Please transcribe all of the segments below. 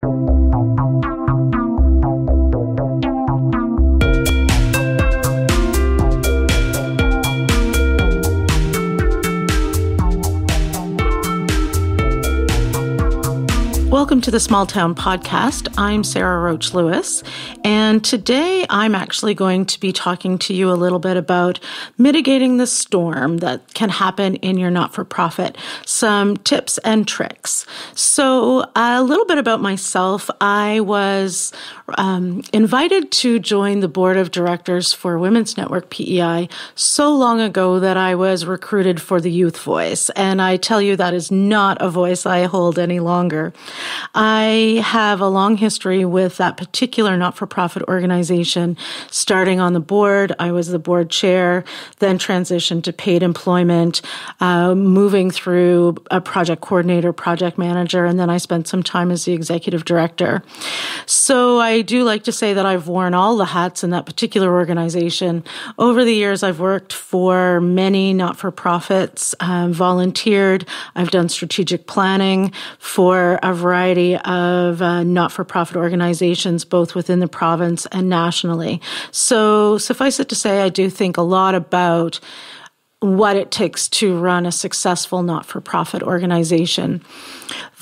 Thank you. Welcome to the Small Town Podcast. I'm Sara Roach Lewis, and today I'm actually going to be talking to you a little bit about mitigating the storm that can happen in your not for profit, some tips and tricks. So, a little bit about myself. I was um, invited to join the board of directors for Women's Network PEI so long ago that I was recruited for the youth voice. And I tell you, that is not a voice I hold any longer. I have a long history with that particular not for profit organization. Starting on the board, I was the board chair, then transitioned to paid employment, uh, moving through a project coordinator, project manager, and then I spent some time as the executive director. So I do like to say that I've worn all the hats in that particular organization. Over the years, I've worked for many not for profits, um, volunteered, I've done strategic planning for a variety variety of uh, not for profit organizations, both within the province and nationally. So, suffice it to say, I do think a lot about what it takes to run a successful not for profit organization.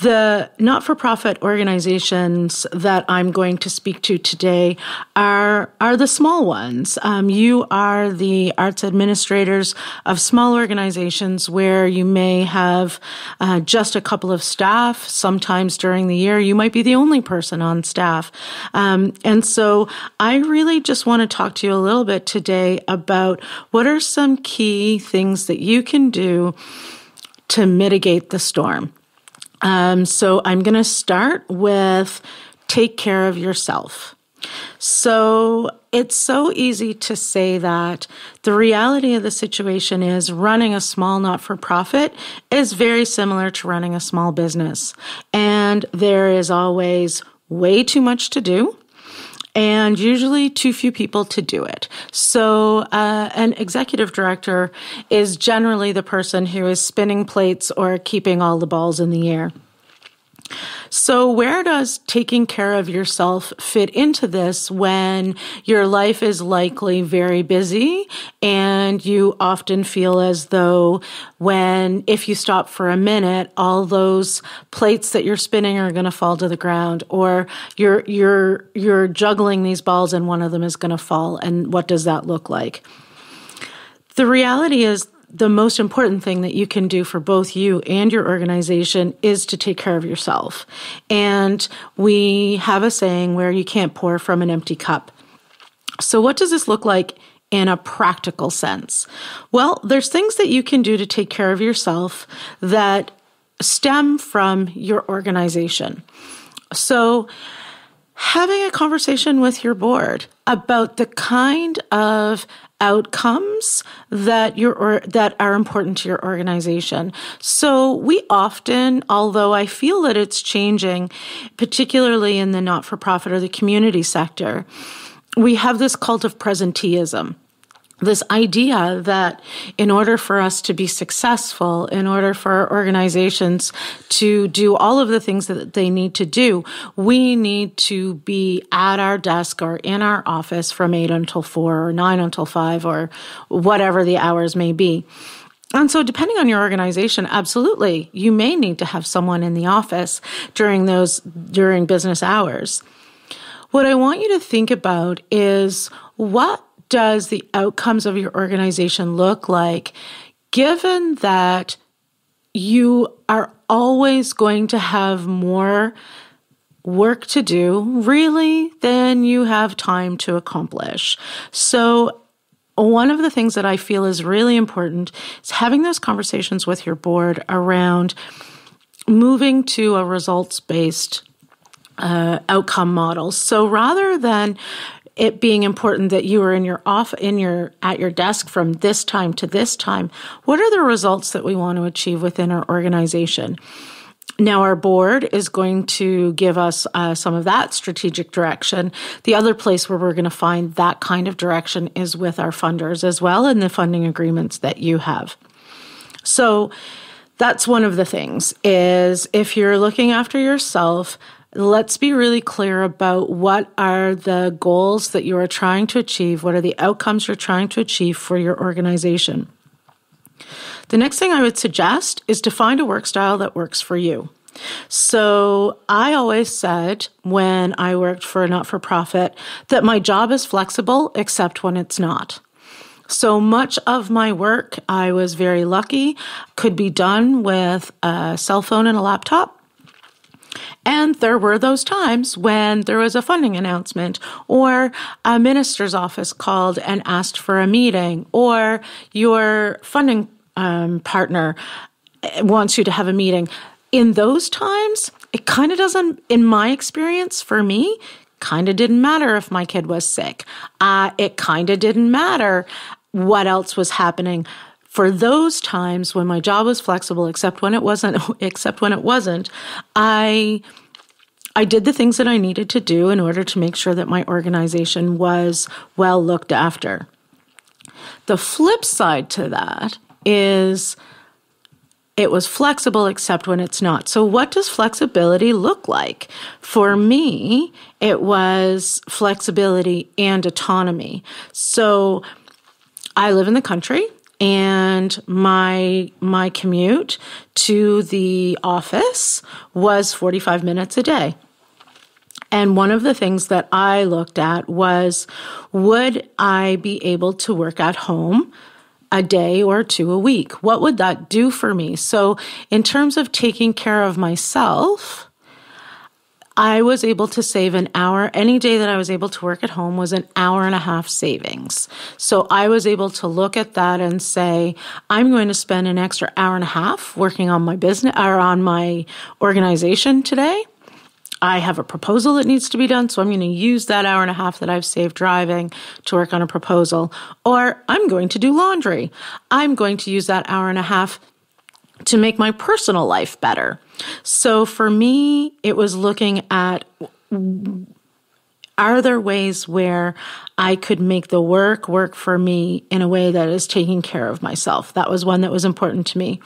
The not for profit organizations that I'm going to speak to today are, are the small ones. Um, you are the arts administrators of small organizations where you may have uh, just a couple of staff. Sometimes during the year, you might be the only person on staff. Um, and so I really just want to talk to you a little bit today about what are some key things that you can do to mitigate the storm. Um, so I'm going to start with take care of yourself. So it's so easy to say that the reality of the situation is running a small not for profit is very similar to running a small business. And there is always way too much to do and usually too few people to do it. So, uh, an executive director is generally the person who is spinning plates or keeping all the balls in the air. So, where does taking care of yourself fit into this when your life is likely very busy and you often feel as though when, if you stop for a minute, all those plates that you're spinning are going to fall to the ground or you're, you're, you're juggling these balls and one of them is going to fall. And what does that look like? The reality is the most important thing that you can do for both you and your organization is to take care of yourself. And we have a saying where you can't pour from an empty cup. So, what does this look like in a practical sense? Well, there's things that you can do to take care of yourself that stem from your organization. So, having a conversation with your board about the kind of outcomes that your or that are important to your organization. So we often, although I feel that it's changing, particularly in the not-for-profit or the community sector, we have this cult of presenteeism this idea that in order for us to be successful, in order for our organizations to do all of the things that they need to do, we need to be at our desk or in our office from eight until four or nine until five or whatever the hours may be. And so, depending on your organization, absolutely, you may need to have someone in the office during those, during business hours. What I want you to think about is what does the outcomes of your organization look like given that you are always going to have more work to do, really, than you have time to accomplish. So, one of the things that I feel is really important is having those conversations with your board around moving to a results based uh, outcome model. So rather than it being important that you are in your off in your at your desk from this time to this time what are the results that we want to achieve within our organization now, our board is going to give us uh, some of that strategic direction. The other place where we're going to find that kind of direction is with our funders as well and the funding agreements that you have. So, that's one of the things is if you're looking after yourself let's be really clear about what are the goals that you are trying to achieve, what are the outcomes you're trying to achieve for your organization. The next thing I would suggest is to find a work style that works for you. So I always said when I worked for a not for profit that my job is flexible except when it's not. So much of my work, I was very lucky, could be done with a cell phone and a laptop. And there were those times when there was a funding announcement, or a minister's office called and asked for a meeting, or your funding um, partner wants you to have a meeting. In those times, it kind of doesn't, in my experience, for me, kind of didn't matter if my kid was sick. Uh, it kind of didn't matter what else was happening for those times when my job was flexible except when it wasn't except when it wasn't i i did the things that i needed to do in order to make sure that my organization was well looked after the flip side to that is it was flexible except when it's not. So, what does flexibility look like? For me, it was flexibility and autonomy. So, I live in the country and my my commute to the office was 45 minutes a day. And one of the things that I looked at was would I be able to work at home a day or two a week? What would that do for me? So, in terms of taking care of myself, I was able to save an hour. Any day that I was able to work at home was an hour and a half savings. So I was able to look at that and say, I'm going to spend an extra hour and a half working on my business or on my organization today. I have a proposal that needs to be done, so I'm going to use that hour and a half that I've saved driving to work on a proposal. Or I'm going to do laundry. I'm going to use that hour and a half to make my personal life better. So for me, it was looking at are there ways where I could make the work work for me in a way that is taking care of myself? That was one that was important to me.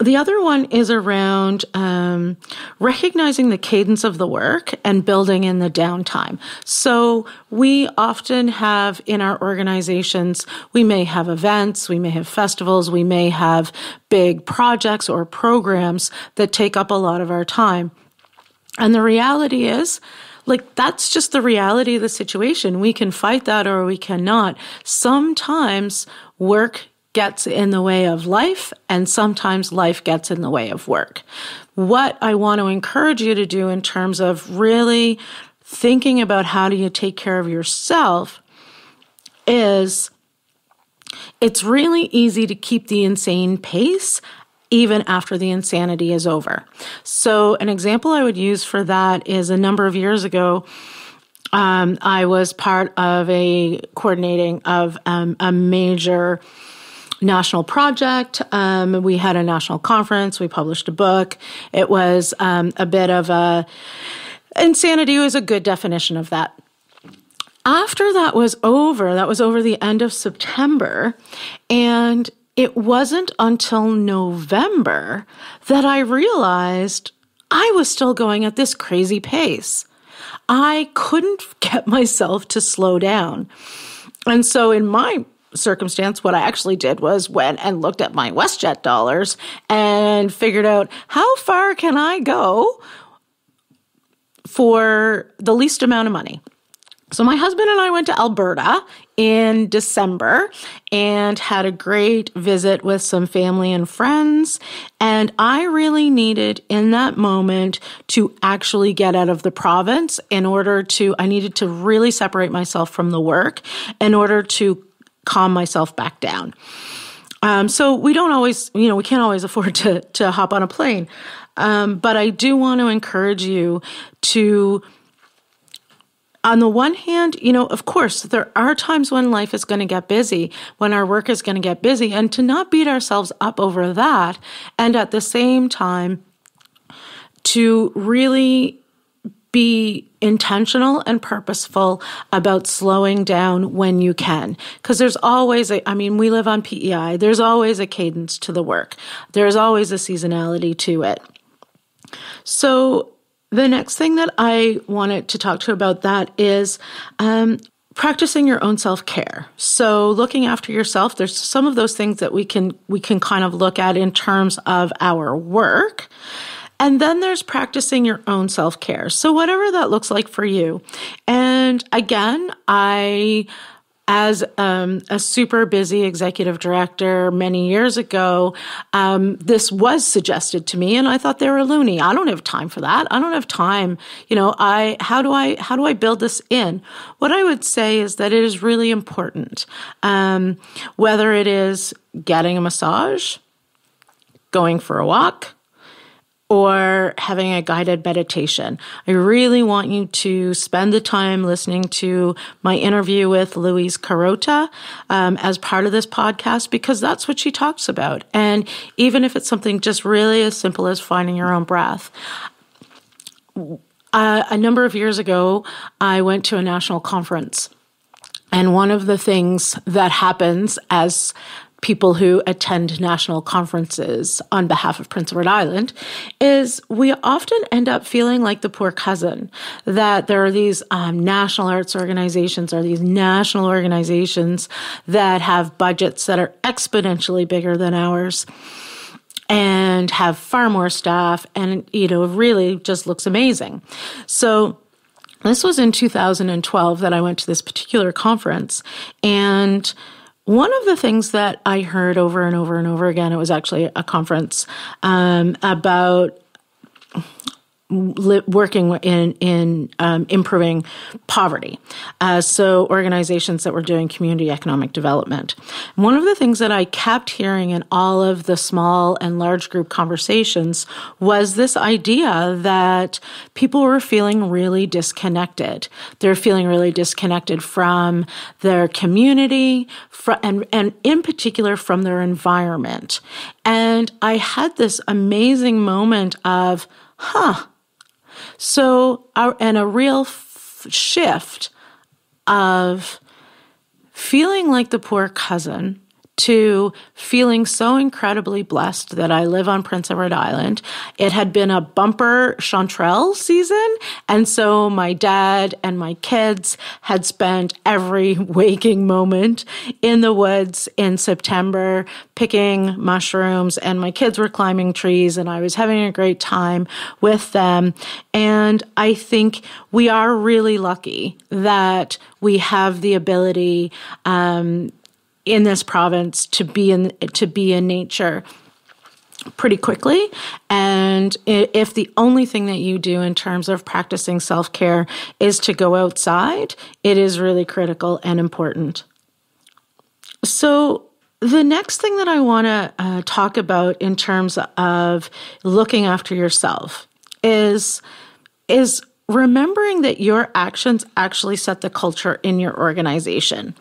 The other one is around um, recognizing the cadence of the work and building in the downtime. So we often have in our organizations, we may have events, we may have festivals, we may have big projects or programs that take up a lot of our time. And the reality is, like, that's just the reality of the situation. We can fight that or we cannot. Sometimes work gets in the way of life, and sometimes life gets in the way of work. What I want to encourage you to do in terms of really thinking about how do you take care of yourself is it's really easy to keep the insane pace even after the insanity is over. So, an example I would use for that is a number of years ago. Um, I was part of a coordinating of um, a major national project. Um, we had a national conference. We published a book. It was um, a bit of a insanity was a good definition of that. After that was over, that was over the end of September, and it wasn't until November that I realized I was still going at this crazy pace. I couldn't get myself to slow down. And so, in my circumstance, what I actually did was went and looked at my WestJet dollars and figured out how far can I go for the least amount of money. So my husband and I went to Alberta in December and had a great visit with some family and friends. And I really needed in that moment to actually get out of the province in order to, I needed to really separate myself from the work in order to calm myself back down. Um, so we don't always, you know, we can't always afford to to hop on a plane. Um, but I do want to encourage you to on the one hand, you know, of course, there are times when life is going to get busy, when our work is going to get busy, and to not beat ourselves up over that. And at the same time, to really be intentional and purposeful about slowing down when you can. Because there's always a, I mean, we live on PEI, there's always a cadence to the work, there's always a seasonality to it. So, the next thing that I wanted to talk to about that is um, practicing your own self-care. So looking after yourself, there's some of those things that we can we can kind of look at in terms of our work. And then there's practicing your own self-care. So whatever that looks like for you. And again, I as um, a super busy executive director many years ago, um, this was suggested to me, and I thought they were a loony. I don't have time for that. I don't have time. You know, I how do I how do I build this in? What I would say is that it is really important, um, whether it is getting a massage, going for a walk or having a guided meditation. I really want you to spend the time listening to my interview with Louise Carota um, as part of this podcast because that's what she talks about. And even if it's something just really as simple as finding your own breath. Uh, a number of years ago, I went to a national conference. And one of the things that happens as people who attend national conferences on behalf of Prince Edward Island is we often end up feeling like the poor cousin that there are these um, national arts organizations or these national organizations that have budgets that are exponentially bigger than ours and have far more staff and you know really just looks amazing. So this was in 2012 that I went to this particular conference and one of the things that I heard over and over and over again, it was actually a conference um, about working in in um, improving poverty. Uh, so organizations that were doing community economic development. One of the things that I kept hearing in all of the small and large group conversations was this idea that people were feeling really disconnected. They're feeling really disconnected from their community, and and in particular from their environment. And I had this amazing moment of, huh so, our, and a real f- shift of feeling like the poor cousin to feeling so incredibly blessed that I live on Prince Edward Island. It had been a bumper chanterelle season. And so my dad and my kids had spent every waking moment in the woods in September picking mushrooms. And my kids were climbing trees and I was having a great time with them. And I think we are really lucky that we have the ability um, in this province to be in to be in nature pretty quickly. And if the only thing that you do in terms of practicing self care is to go outside, it is really critical and important. So, the next thing that I want to uh, talk about in terms of looking after yourself is is remembering that your actions actually set the culture in your organization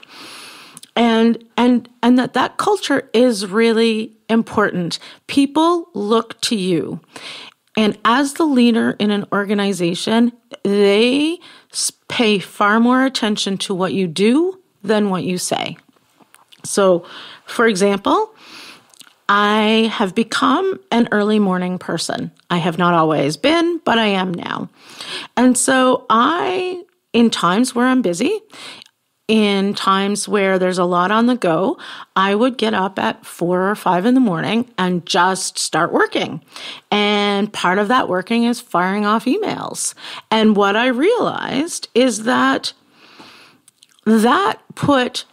and and and that that culture is really important people look to you and as the leader in an organization they pay far more attention to what you do than what you say so for example I have become an early morning person. I have not always been, but I am now. And so I, in times where I'm busy, in times where there's a lot on the go, I would get up at four or five in the morning and just start working. And part of that working is firing off emails. And what I realized is that that put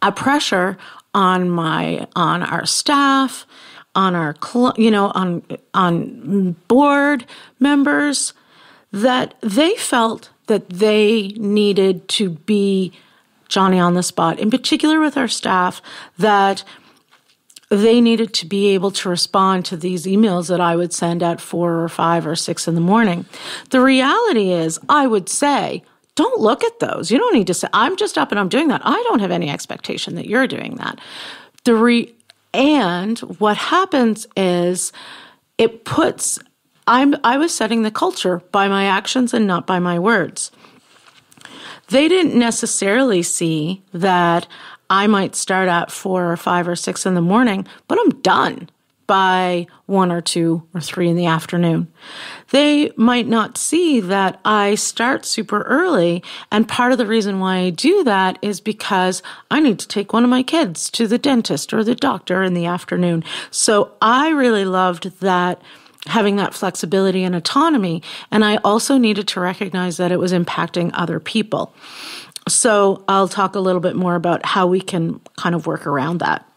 a pressure on my on our staff on our you know on on board members that they felt that they needed to be Johnny on the spot, in particular with our staff, that they needed to be able to respond to these emails that I would send at four or five or six in the morning. The reality is, I would say, don't look at those. You don't need to say, I'm just up and I'm doing that. I don't have any expectation that you're doing that. The re- and what happens is it puts I'm, I was setting the culture by my actions and not by my words. They didn't necessarily see that I might start at four or five or six in the morning, but I'm done by one or two or three in the afternoon. They might not see that I start super early. And part of the reason why I do that is because I need to take one of my kids to the dentist or the doctor in the afternoon. So I really loved that having that flexibility and autonomy. And I also needed to recognize that it was impacting other people. So I'll talk a little bit more about how we can kind of work around that.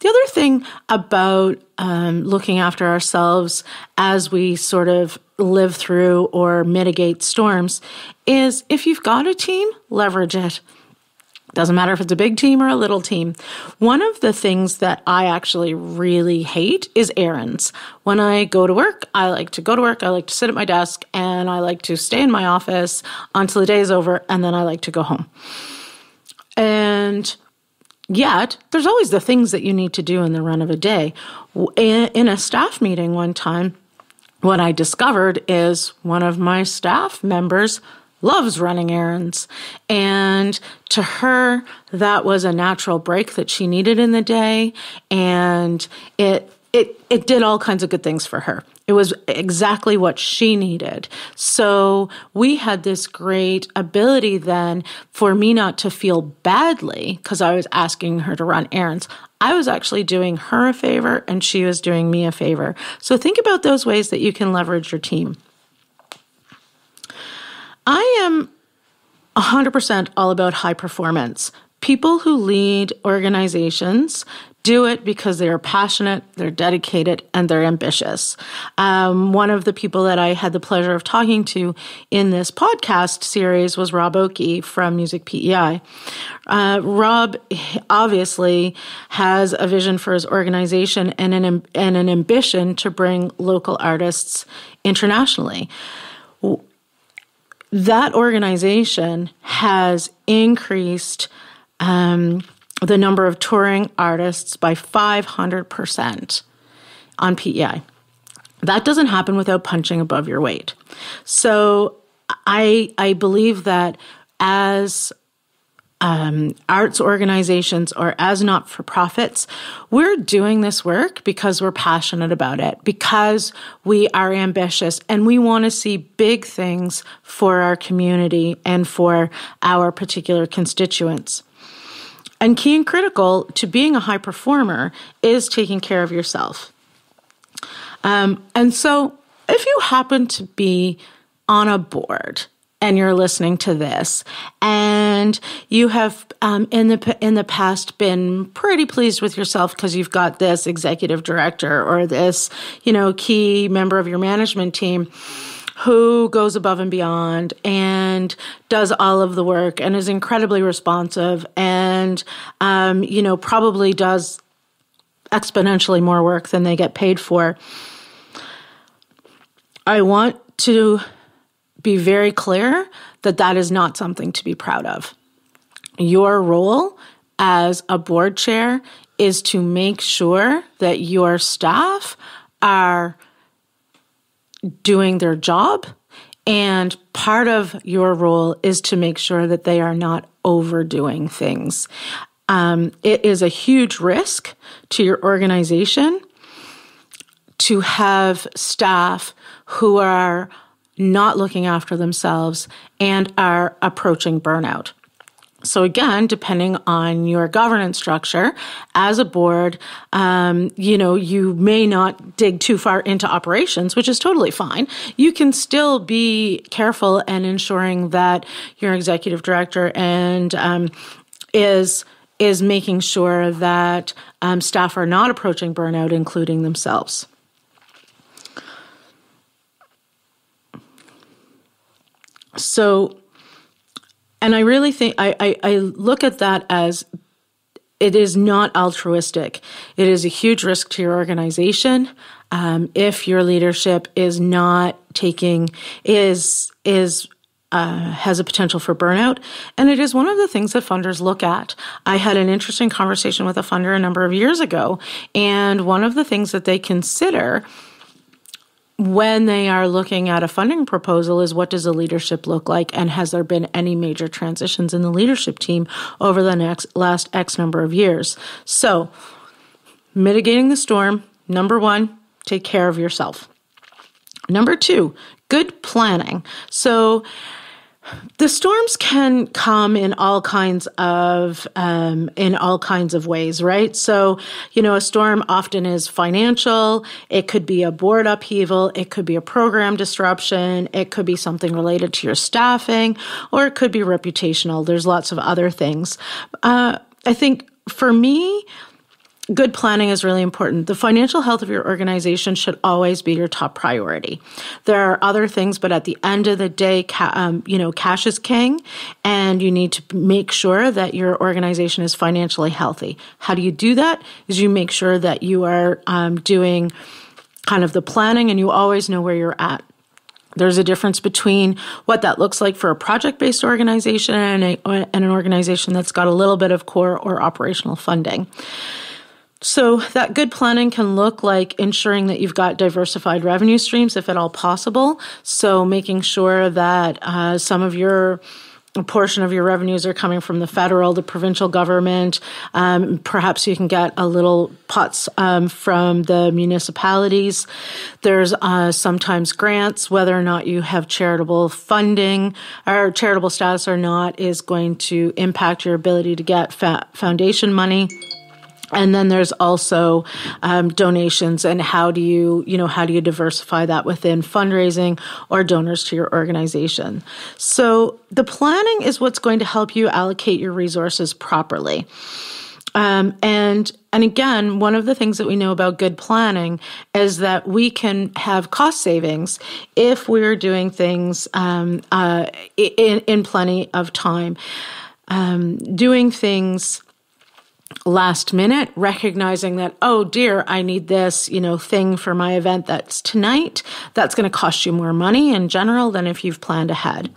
The other thing about um, looking after ourselves as we sort of live through or mitigate storms is if you've got a team, leverage it. Doesn't matter if it's a big team or a little team. One of the things that I actually really hate is errands. When I go to work, I like to go to work, I like to sit at my desk, and I like to stay in my office until the day is over, and then I like to go home. And Yet, there's always the things that you need to do in the run of a day. In a staff meeting one time, what I discovered is one of my staff members loves running errands. And to her, that was a natural break that she needed in the day. And it, it, it did all kinds of good things for her. It was exactly what she needed. So we had this great ability then for me not to feel badly because I was asking her to run errands. I was actually doing her a favor and she was doing me a favor. So think about those ways that you can leverage your team. I am 100% all about high performance. People who lead organizations do it because they are passionate, they're dedicated, and they're ambitious. Um, one of the people that I had the pleasure of talking to in this podcast series was Rob Oakie from Music PEI. Uh, Rob obviously has a vision for his organization and an, and an ambition to bring local artists internationally that organization has increased um, the number of touring artists by 500% on PEI. That doesn't happen without punching above your weight. So I I believe that as um, arts organizations or as not for profits, we're doing this work because we're passionate about it, because we are ambitious and we want to see big things for our community and for our particular constituents. And key and critical to being a high performer is taking care of yourself. Um, and so, if you happen to be on a board and you're listening to this and you have um, in the in the past been pretty pleased with yourself because you've got this executive director or this you know key member of your management team who goes above and beyond and does all of the work and is incredibly responsive and, um, you know, probably does exponentially more work than they get paid for. I want to be very clear that that is not something to be proud of. Your role as a board chair is to make sure that your staff are doing their job. And part of your role is to make sure that they are not overdoing things. Um, it is a huge risk to your organization to have staff who are not looking after themselves and are approaching burnout. So again, depending on your governance structure as a board, um, you know, you may not dig too far into operations, which is totally fine. You can still be careful and ensuring that your executive director and um, is is making sure that um, staff are not approaching burnout, including themselves. So and I really think I, I, I look at that as it is not altruistic. It is a huge risk to your organization um, if your leadership is not taking is is uh, has a potential for burnout, and it is one of the things that funders look at. I had an interesting conversation with a funder a number of years ago, and one of the things that they consider when they are looking at a funding proposal is what does the leadership look like and has there been any major transitions in the leadership team over the next last x number of years so mitigating the storm, number one, take care of yourself. Number two, good planning. So, the storms can come in all kinds of um, in all kinds of ways, right? So, you know, a storm often is financial. It could be a board upheaval. It could be a program disruption. It could be something related to your staffing, or it could be reputational. There's lots of other things. Uh, I think for me, good planning is really important. The financial health of your organization should always be your top priority. There are other things, but at the end of the day, ca- um, you know, cash is king, and you need to make sure that your organization is financially healthy. How do you do that? Is you make sure that you are um, doing kind of the planning, and you always know where you're at. There's a difference between what that looks like for a project based organization and, a, and an organization that's got a little bit of core or operational funding. So, that good planning can look like ensuring that you've got diversified revenue streams, if at all possible. So, making sure that uh, some of your a portion of your revenues are coming from the federal, the provincial government. Um, perhaps you can get a little pots um, from the municipalities. There's uh, sometimes grants, whether or not you have charitable funding or charitable status or not, is going to impact your ability to get foundation money. And then there's also um, donations and how do you, you know, how do you diversify that within fundraising or donors to your organization? So the planning is what's going to help you allocate your resources properly. Um, and and again, one of the things that we know about good planning is that we can have cost savings if we're doing things um, uh, in, in plenty of time. Um, doing things last minute recognizing that oh dear i need this you know thing for my event that's tonight that's going to cost you more money in general than if you've planned ahead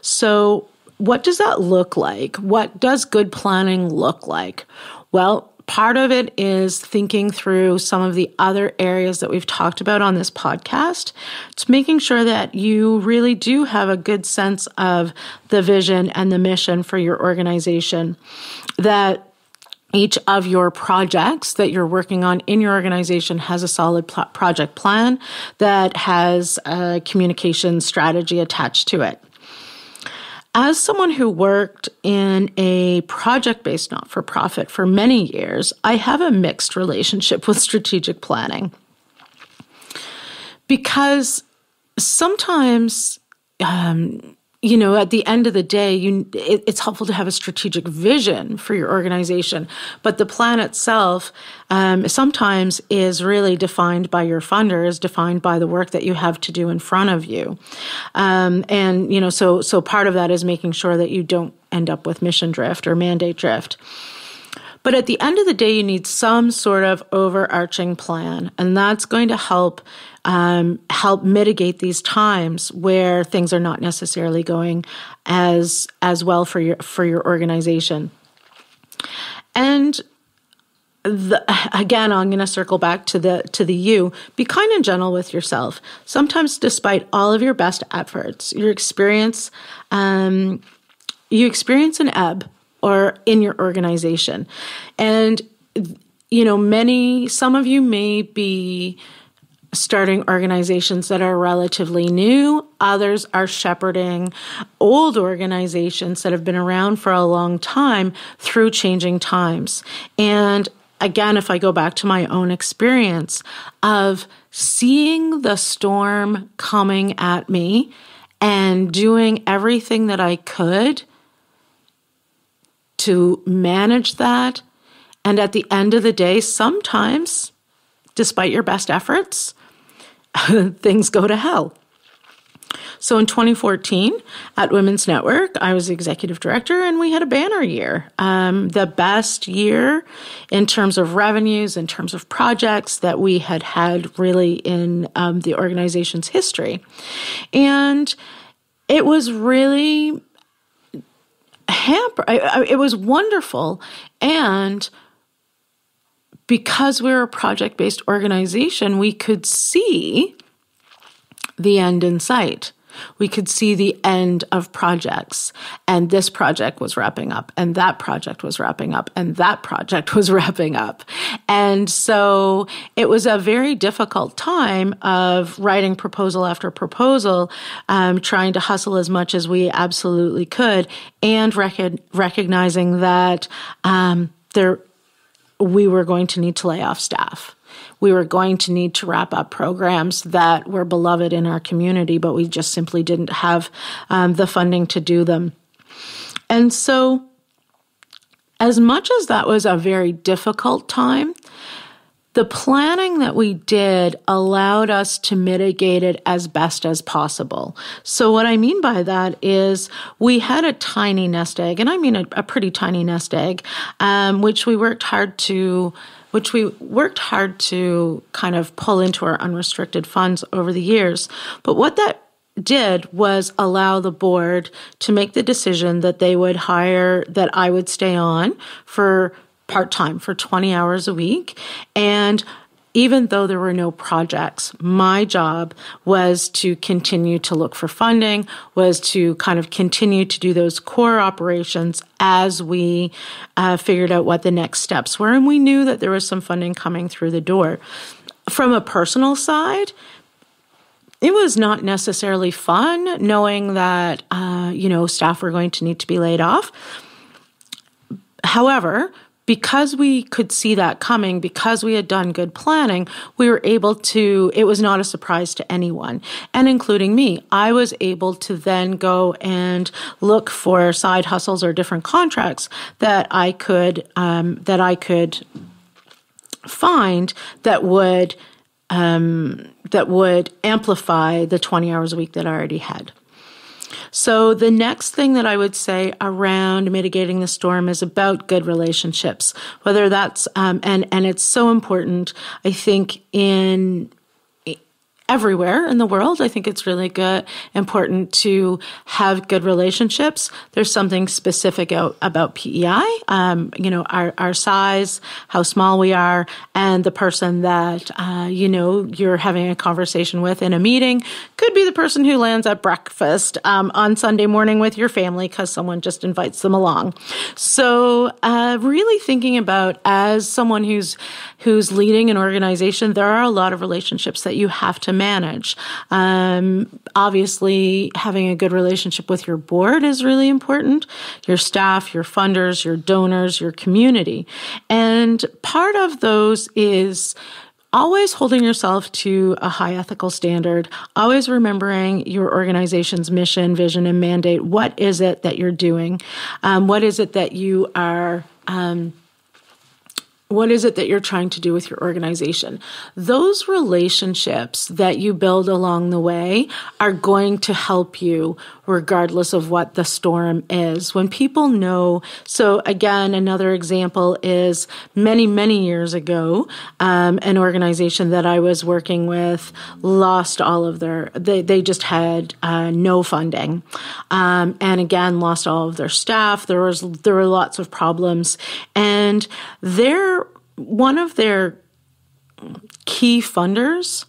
so what does that look like what does good planning look like well part of it is thinking through some of the other areas that we've talked about on this podcast. It's making sure that you really do have a good sense of the vision and the mission for your organization. That each of your projects that you're working on in your organization has a solid pl- project plan that has a communication strategy attached to it. As someone who worked in a project based not for profit for many years, I have a mixed relationship with strategic planning. Because sometimes um, you know, at the end of the day, you it, it's helpful to have a strategic vision for your organization, but the plan itself um, sometimes is really defined by your funders, defined by the work that you have to do in front of you, um, and you know, so so part of that is making sure that you don't end up with mission drift or mandate drift. But at the end of the day, you need some sort of overarching plan, and that's going to help um, help mitigate these times where things are not necessarily going as as well for your for your organization. And the, again, I'm going to circle back to the to the you. Be kind and gentle with yourself. Sometimes, despite all of your best efforts, your experience, um, you experience an ebb or in your organization, and you know, many some of you may be starting organizations that are relatively new. Others are shepherding old organizations that have been around for a long time through changing times. And again, if I go back to my own experience of seeing the storm coming at me and doing everything that I could to manage that. And at the end of the day, sometimes, despite your best efforts, things go to hell. So in 2014 at Women's Network, I was executive director and we had a banner year. Um, the best year in terms of revenues, in terms of projects that we had had really in um, the organization's history. And it was really hamper. It was wonderful. And because we're a project based organization, we could see the end in sight. We could see the end of projects. And this project was wrapping up, and that project was wrapping up, and that project was wrapping up. And so it was a very difficult time of writing proposal after proposal, um, trying to hustle as much as we absolutely could, and rec- recognizing that um, there we were going to need to lay off staff we were going to need to wrap up programs that were beloved in our community, but we just simply didn't have um, the funding to do them. And so, as much as that was a very difficult time, the planning that we did allowed us to mitigate it as best as possible. So, what I mean by that is we had a tiny nest egg, and I mean a, a pretty tiny nest egg, um, which we worked hard to which we worked hard to kind of pull into our unrestricted funds over the years. But what that did was allow the board to make the decision that they would hire, that I would stay on for part time for 20 hours a week. And even though there were no projects, my job was to continue to look for funding, was to kind of continue to do those core operations as we uh, figured out what the next steps were. And we knew that there was some funding coming through the door. From a personal side, it was not necessarily fun knowing that, uh, you know, staff were going to need to be laid off. However, because we could see that coming, because we had done good planning, we were able to, it was not a surprise to anyone, and including me. I was able to then go and look for side hustles or different contracts that I could, um, that I could find that would, um, that would amplify the 20 hours a week that I already had. So, the next thing that I would say around mitigating the storm is about good relationships, whether that's, um, and, and it's so important, I think, in everywhere in the world. I think it's really good, important to have good relationships. There's something specific out, about PEI, um, you know, our, our size, how small we are, and the person that, uh, you know, you're having a conversation with in a meeting could be the person who lands at breakfast um, on Sunday morning with your family because someone just invites them along. So, uh, really thinking about as someone who's who's leading an organization, there are a lot of relationships that you have to manage. Um, obviously, having a good relationship with your board is really important, your staff, your funders, your donors, your community. And part of those is always holding yourself to a high ethical standard, always remembering your organization's mission, vision, and mandate. What is it that you're doing? Um, what is it that you are? Um, what is it that you're trying to do with your organization? Those relationships that you build along the way are going to help you regardless of what the storm is. When people know, so again, another example is many, many years ago, um, an organization that I was working with lost all of their, they, they just had uh, no funding. Um, and again, lost all of their staff. There was, there were lots of problems. And their, one of their key funders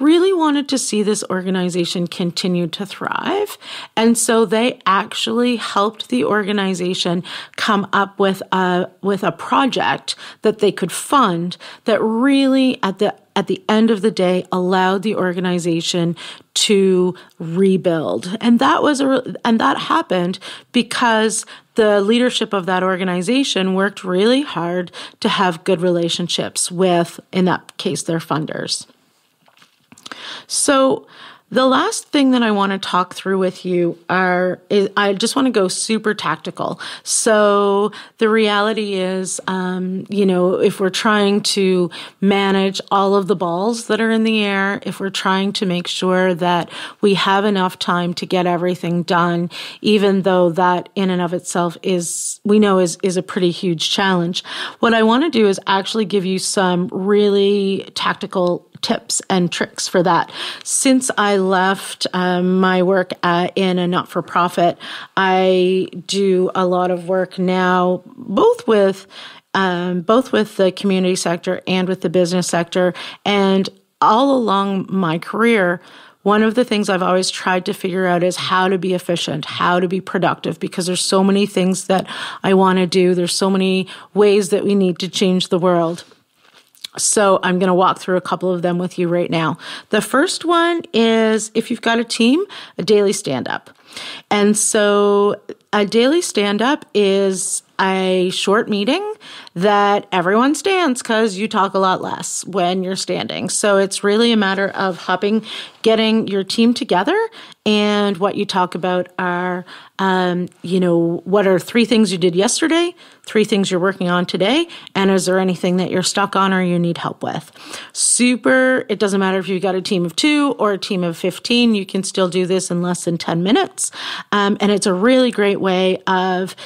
really wanted to see this organization continue to thrive. And so they actually helped the organization come up with a, with a project that they could fund that really at the at the end of the day allowed the organization to rebuild and that was a and that happened because the leadership of that organization worked really hard to have good relationships with in that case their funders so, the last thing that I want to talk through with you are is I just want to go super tactical. So the reality is, um, you know, if we're trying to manage all of the balls that are in the air, if we're trying to make sure that we have enough time to get everything done, even though that in and of itself is we know is is a pretty huge challenge. What I want to do is actually give you some really tactical tips and tricks for that. Since I left um, my work at, in a not for profit, I do a lot of work now, both with um, both with the community sector and with the business sector. And all along my career, one of the things I've always tried to figure out is how to be efficient, how to be productive, because there's so many things that I want to do. There's so many ways that we need to change the world. So I'm going to walk through a couple of them with you right now. The first one is if you've got a team, a daily stand up. And so a daily stand up is a short meeting that everyone stands because you talk a lot less when you're standing. So it's really a matter of hopping, getting your team together, and what you talk about are, um, you know, what are three things you did yesterday, three things you're working on today, and is there anything that you're stuck on or you need help with? Super. It doesn't matter if you've got a team of two or a team of 15, you can still do this in less than 10 minutes. Um, and it's a really great way of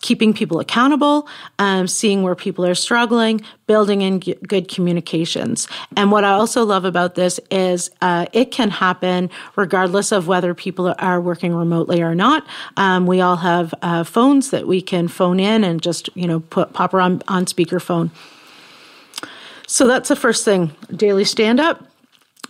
keeping people accountable, um, seeing where people are struggling, building in g- good communications. And what I also love about this is uh, it can happen regardless of whether people are working remotely or not. Um, we all have uh, phones that we can phone in and just you know put pop her on on speakerphone. So that's the first thing. Daily stand up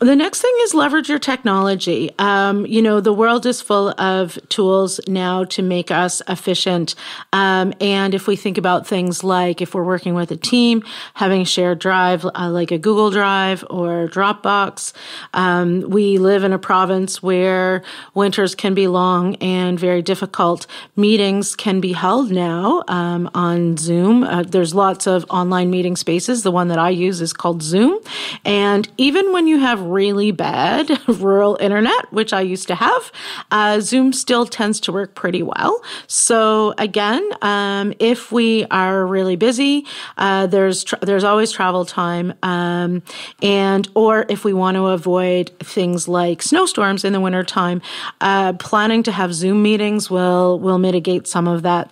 the next thing is leverage your technology. Um, you know, the world is full of tools now to make us efficient. Um, and if we think about things like if we're working with a team, having shared drive uh, like a Google Drive or Dropbox, um, we live in a province where winters can be long and very difficult. Meetings can be held now um, on Zoom. Uh, there's lots of online meeting spaces. The one that I use is called Zoom. And even when you have really bad rural internet, which I used to have, uh, Zoom still tends to work pretty well. So again, um, if we are really busy, uh, there's tra- there's always travel time, um, and or if we want to avoid things like snowstorms in the wintertime, uh, planning to have Zoom meetings will will mitigate some of that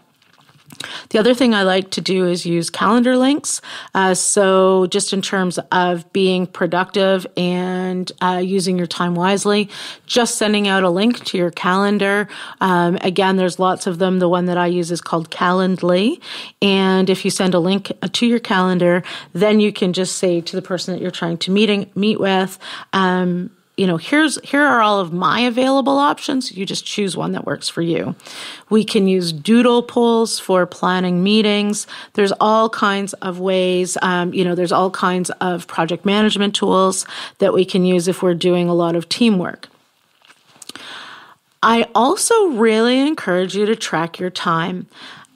the other thing I like to do is use calendar links. Uh, so, just in terms of being productive and uh, using your time wisely, just sending out a link to your calendar. Um, again, there's lots of them. The one that I use is called Calendly. And if you send a link to your calendar, then you can just say to the person that you're trying to meeting, meet with, um, you know, here's here are all of my available options. You just choose one that works for you. We can use doodle polls for planning meetings. There's all kinds of ways. Um, you know, there's all kinds of project management tools that we can use if we're doing a lot of teamwork. I also really encourage you to track your time.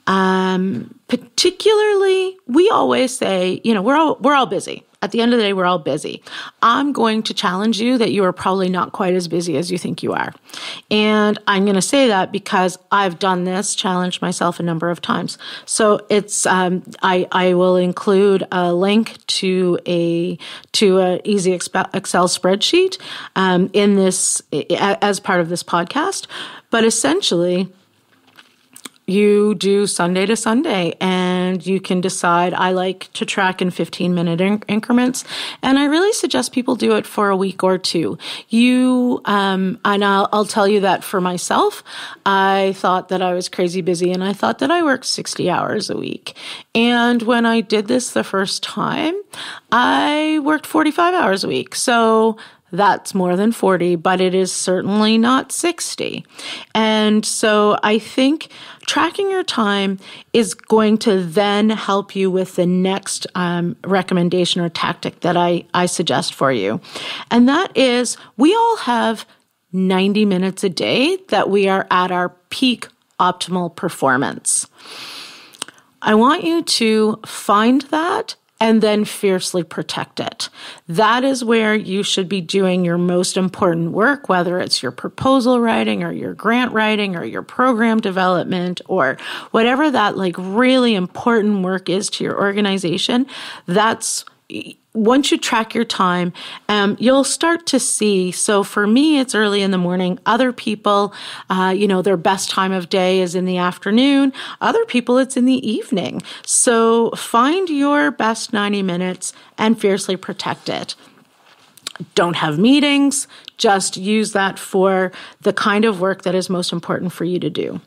Um, particularly, we always say, you know, we're all we're all busy at the end of the day, we're all busy. I'm going to challenge you that you are probably not quite as busy as you think you are. And I'm going to say that because I've done this, challenged myself a number of times. So it's, um, I, I will include a link to a, to a easy Excel spreadsheet, um, in this, as part of this podcast. But essentially, you do Sunday to Sunday and you can decide. I like to track in 15 minute inc- increments and I really suggest people do it for a week or two. You, um, and I'll, I'll tell you that for myself, I thought that I was crazy busy and I thought that I worked 60 hours a week. And when I did this the first time, I worked 45 hours a week. So that's more than 40, but it is certainly not 60. And so I think tracking your time is going to then help you with the next um, recommendation or tactic that I, I suggest for you. And that is we all have 90 minutes a day that we are at our peak optimal performance. I want you to find that and then fiercely protect it. That is where you should be doing your most important work, whether it's your proposal writing or your grant writing or your program development or whatever that like really important work is to your organization. That's once you track your time, um, you'll start to see. So for me, it's early in the morning. Other people, uh, you know, their best time of day is in the afternoon. Other people, it's in the evening. So find your best 90 minutes and fiercely protect it. Don't have meetings. Just use that for the kind of work that is most important for you to do.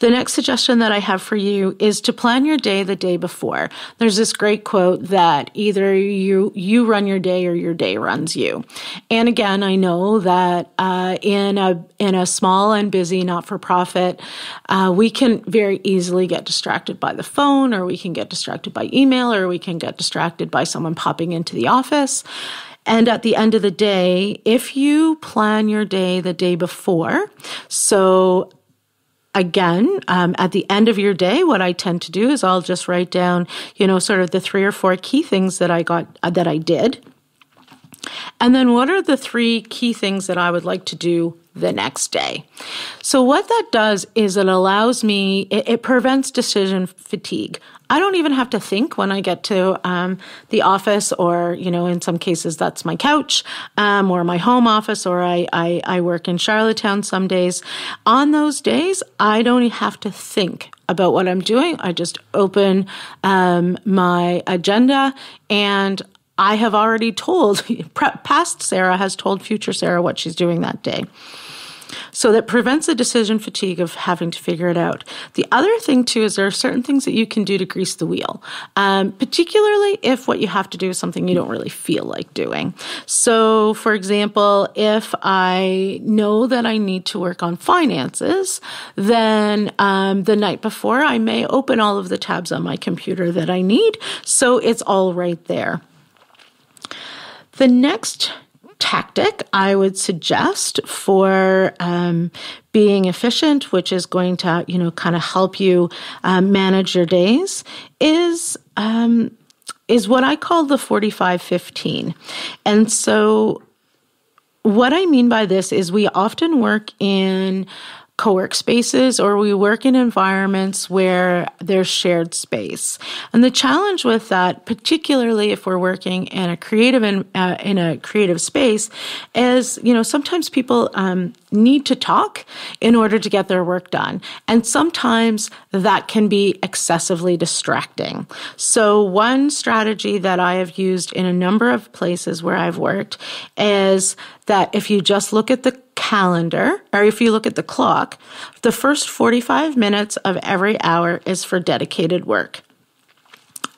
The next suggestion that I have for you is to plan your day the day before. There's this great quote that either you you run your day or your day runs you. And again, I know that uh, in a in a small and busy not for profit, uh, we can very easily get distracted by the phone, or we can get distracted by email, or we can get distracted by someone popping into the office. And at the end of the day, if you plan your day the day before, so again, um, at the end of your day, what I tend to do is I'll just write down, you know, sort of the three or four key things that I got, uh, that I did. And then what are the three key things that I would like to do the next day? So what that does is it allows me, it, it prevents decision fatigue. I don't even have to think when I get to um, the office, or you know, in some cases that's my couch um, or my home office, or I, I I work in Charlottetown some days. On those days, I don't have to think about what I'm doing. I just open um, my agenda and I have already told, past Sara has told future Sara what she's doing that day. So that prevents the decision fatigue of having to figure it out. The other thing, too, is there are certain things that you can do to grease the wheel, um, particularly if what you have to do is something you don't really feel like doing. So, for example, if I know that I need to work on finances, then um, the night before I may open all of the tabs on my computer that I need. So it's all right there. The next tactic I would suggest for um, being efficient, which is going to, you know, kind of help you um, manage your days, is um, is what I call the 45-15. And so what I mean by this is we often work in co-work spaces or we work in environments where there's shared space. And the challenge with that, particularly if we're working in a creative in, uh, in a creative space, is you know sometimes people um, need to talk in order to get their work done, and sometimes that can be excessively distracting. So one strategy that I have used in a number of places where I've worked is that if you just look at the calendar, or if you look at the clock, the first 45 minutes of every hour is for dedicated work.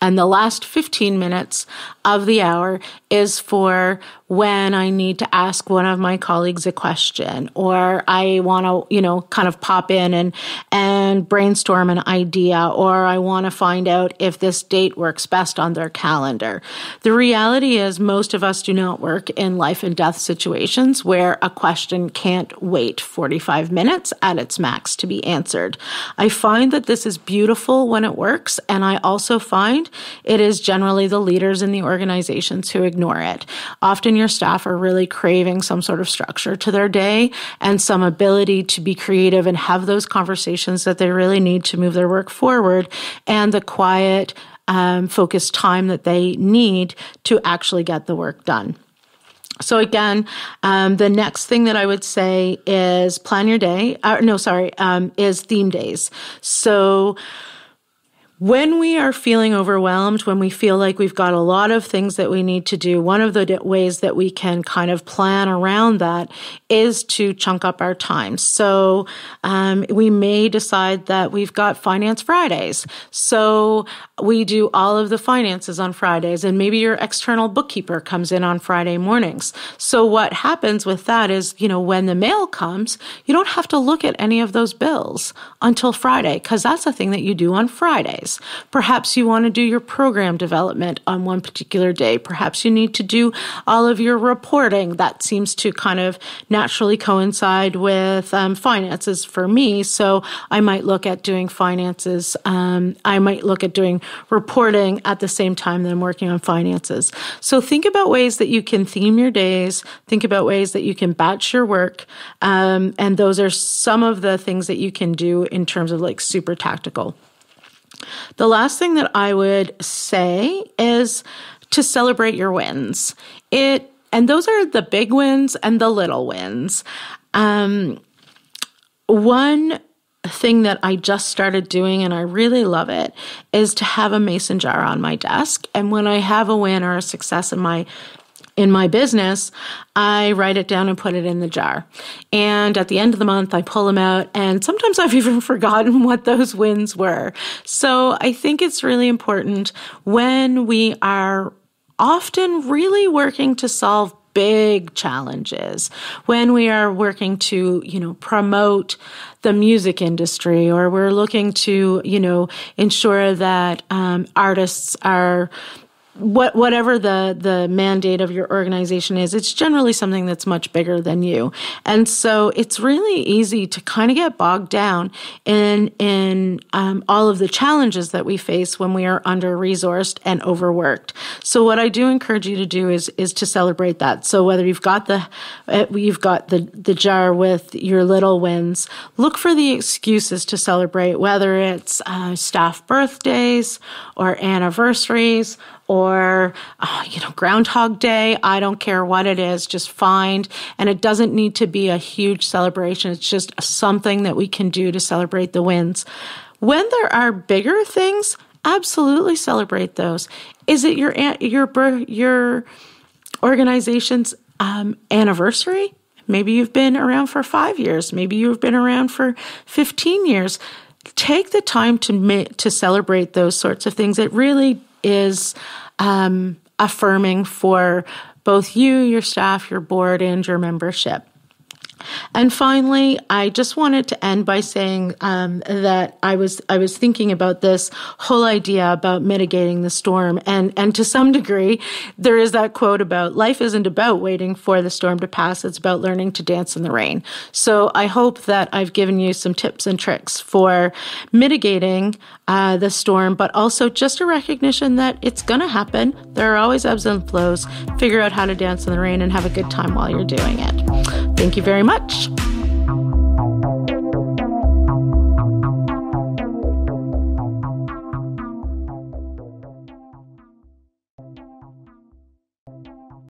And the last 15 minutes of the hour is for when I need to ask one of my colleagues a question or I want to, you know, kind of pop in and and brainstorm an idea or I want to find out if this date works best on their calendar. The reality is most of us do not work in life and death situations where a question can't wait 45 minutes at its max to be answered. I find that this is beautiful when it works and I also find it is generally the leaders in the organizations who ignore it. Often your staff are really craving some sort of structure to their day and some ability to be creative and have those conversations that they really need to move their work forward and the quiet, um, focused time that they need to actually get the work done. So again, um, the next thing that I would say is plan your day. Uh, no, sorry, um, is theme days. So when we are feeling overwhelmed, when we feel like we've got a lot of things that we need to do, one of the ways that we can kind of plan around that is to chunk up our time. So um, we may decide that we've got finance Fridays. So we do all of the finances on Fridays, and maybe your external bookkeeper comes in on Friday mornings. So what happens with that is, you know, when the mail comes, you don't have to look at any of those bills until Friday, because that's a thing that you do on Fridays. Perhaps you want to do your program development on one particular day. Perhaps you need to do all of your reporting. That seems to kind of naturally coincide with um, finances for me. So I might look at doing finances. Um, I might look at doing reporting at the same time that I'm working on finances. So think about ways that you can theme your days. Think about ways that you can batch your work. Um, and those are some of the things that you can do in terms of like super tactical. The last thing that I would say is to celebrate your wins. It and those are the big wins and the little wins. Um, one thing that I just started doing and I really love it is to have a mason jar on my desk. And when I have a win or a success in my in my business, I write it down and put it in the jar. And at the end of the month, I pull them out. And sometimes I've even forgotten what those wins were. So I think it's really important when we are often really working to solve big challenges when we are working to you know promote the music industry or we're looking to you know ensure that um, artists are what whatever the the mandate of your organization is it's generally something that's much bigger than you. And so it's really easy to kind of get bogged down in in um, all of the challenges that we face when we are under resourced and overworked. So what i do encourage you to do is is to celebrate that. So whether you've got the uh, you've got the the jar with your little wins look for the excuses to celebrate whether it's uh, staff birthdays or anniversaries or uh, you know groundhog day. I don't care what it is just find. And it doesn't need to be a huge celebration. It's just something that we can do to celebrate the wins. When there are bigger things absolutely celebrate those. Is it your your your organization's um, anniversary? Maybe you've been around for five years. Maybe you've been around for 15 years. Take the time to to celebrate those sorts of things. It really is um, affirming for both you, your staff, your board, and your membership. And finally, I just wanted to end by saying um, that I was I was thinking about this whole idea about mitigating the storm, and and to some degree, there is that quote about life isn't about waiting for the storm to pass; it's about learning to dance in the rain. So I hope that I've given you some tips and tricks for mitigating uh, the storm, but also just a recognition that it's going to happen. There are always ebbs and flows. Figure out how to dance in the rain and have a good time while you're doing it. Thank you very much.